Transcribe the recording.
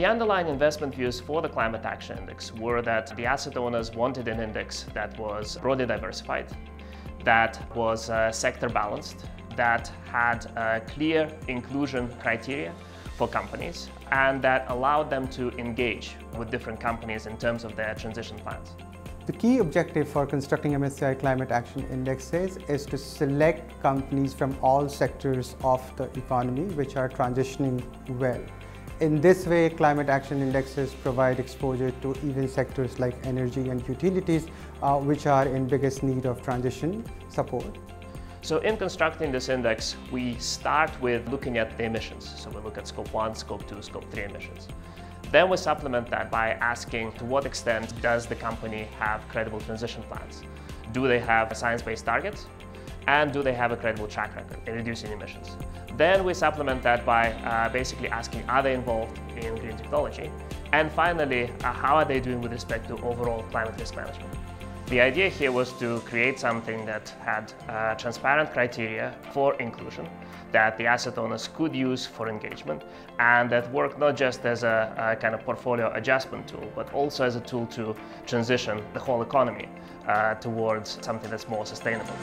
the underlying investment views for the Climate Action Index were that the asset owners wanted an index that was broadly diversified, that was uh, sector balanced, that had clear inclusion criteria for companies, and that allowed them to engage with different companies in terms of their transition plans. The key objective for constructing MSCI Climate Action Indexes is to select companies from all sectors of the economy which are transitioning well. In this way, climate action indexes provide exposure to even sectors like energy and utilities, uh, which are in biggest need of transition support. So in constructing this index, we start with looking at the emissions. So we look at scope 1, scope 2, scope 3 emissions. Then we supplement that by asking to what extent does the company have credible transition plans? Do they have a science-based targets? And do they have a credible track record in reducing emissions? Then we supplement that by uh, basically asking are they involved in green technology? And finally, uh, how are they doing with respect to overall climate risk management? The idea here was to create something that had uh, transparent criteria for inclusion that the asset owners could use for engagement and that worked not just as a, a kind of portfolio adjustment tool, but also as a tool to transition the whole economy uh, towards something that's more sustainable.